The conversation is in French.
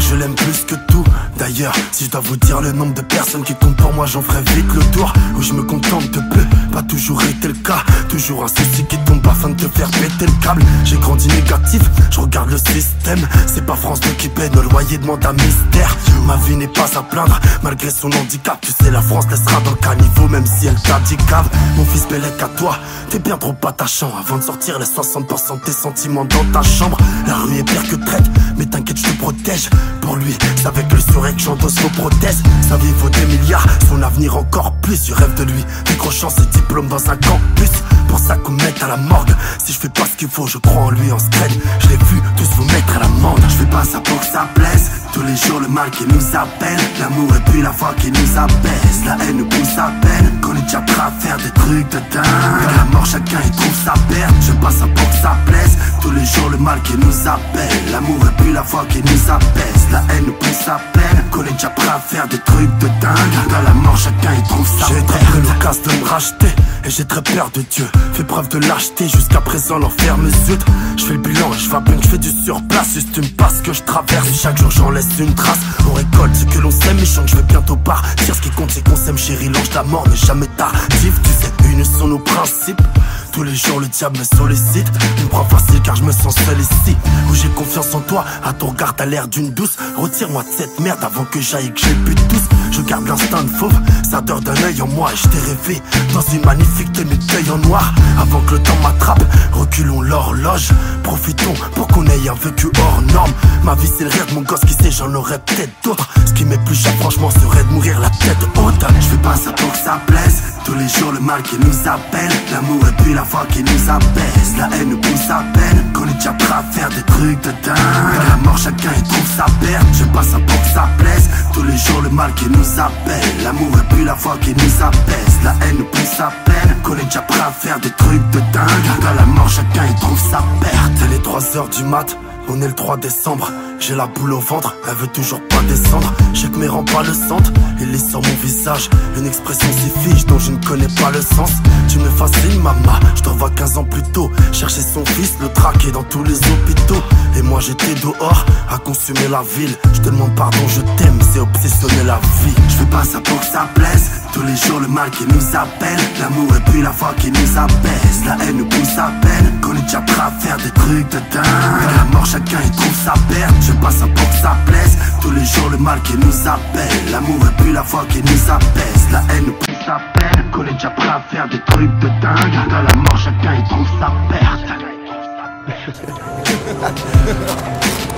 je l'aime plus que tout. D'ailleurs, si je dois vous dire le nombre de personnes qui comptent pour moi, j'en ferai vite le tour. Où je me contente de peu, pas toujours été le cas. Toujours un souci qui tombe afin de te faire péter le câble. J'ai grandi négatif, je regarde le système. C'est pas France 2 qui paie nos loyers, demande un mystère. Ma vie n'est pas à plaindre, malgré son handicap. Tu sais, la France laissera dans le caniveau, même si elle t'a dit cave. Mon fils Bellec à toi, t'es bien trop attachant. Avant de sortir les 60% de tes sentiments dans ta chambre. La rue est pire que traite, mais t'inquiète, je te protège. Pour lui, c'est avec le sourire que j'endosse vos prothèses. Sa vie vaut des milliards, son avenir encore plus. Je rêve de lui, décrochant ses diplômes dans un campus. Pour ça qu'on mette à la morgue. Si je fais pas ce qu'il faut, je crois en lui en scred. Je l'ai vu tous vous mettre à l'amende. Je fais pas ça pour que ça plaise. Tous les jours, le mal qui nous appelle. L'amour et puis la foi qui nous abaisse. La haine nous pousse à peine. Qu'on est déjà prêt à faire des trucs de dingue. La mort, chacun y trouve sa perte. Je fais pas ça pour que ça plaise. Tous les jours, le mal qui nous appelle. L'amour et puis la foi qui nous abaisse. La haine nous pousse à peine. Qu'on est déjà prêt à faire des trucs de dingue. Dans la mort, chacun y trouve sa perte. J'ai très pris l'occasion de me racheter. Et j'ai très peur de Dieu. Fais preuve de lâcheté. Jusqu'à présent, l'enfer me zut. Je fais le bilan je vais je fais du surplace. Juste une passe que je traverse. Chaque jour, j'en laisse une trace. Récolte ce que l'on sème. Et je vais bientôt partir. Ce qui compte, c'est qu'on s'aime, chérie. L'ange la mort n'est jamais tardif. Tu sais, une sont nos principes. Tous les jours le diable me sollicite me prend facile car je me sens seul ici Où j'ai confiance en toi, à ton regard t'as l'air d'une douce Retire-moi de cette merde avant que j'aille que j'ai plus tous Je garde l'instinct de fauve, ça dort d'un œil en moi Et je t'ai rêvé dans une magnifique tenue de feuille en noir Avant que le temps m'attrape, reculons l'horloge Profitons pour qu'on ait un vécu hors norme Ma vie c'est le rire de mon gosse qui j'en aurais peut-être d'autres. Ce qui m'est plus cher franchement serait de mourir la tête haute. Je fais pas ça pour que ça plaise. Tous les jours le mal qui nous appelle. L'amour et puis la foi qui nous abaisse La haine nous pousse à peine. Qu'on est déjà prêt à faire des trucs de dingue. La mort chacun y trouve sa perte. Je fais pas ça pour que ça plaise. Tous les jours le mal qui nous appelle. L'amour et puis la foi qui nous abaisse La haine nous pousse à peine. Qu'on est déjà prêt à faire des trucs de dingue. Dans la mort chacun y trouve sa perte. C'est les 3 heures du mat. On est le 3 décembre, j'ai la boule au ventre, elle veut toujours pas descendre. J'ai que mes pas le centre, il est sur mon visage, une expression si fiche dont je ne connais pas le sens. Tu me fascines, maman, je t'en vois 15 ans plus tôt. Chercher son fils, le traquer dans tous les hôpitaux. Et moi j'étais dehors, à consumer la ville. Je te demande pardon, je t'aime, c'est obsessionner la vie. Je fais pas ça pour que ça plaise, tous les jours le mal qui nous appelle. L'amour et puis la foi qui nous abaisse, la haine nous pousse à peine. Qu'on est déjà prêt à faire des trucs de dingue. La mort chacun y trouve sa perte Je pas ça pour que ça plaise Tous les jours le mal qui nous appelle L'amour et puis la foi qui nous apaise. La haine nous à peine Qu'on est déjà prêt à faire des trucs de dingue. Dans la mort chacun y trouve sa perte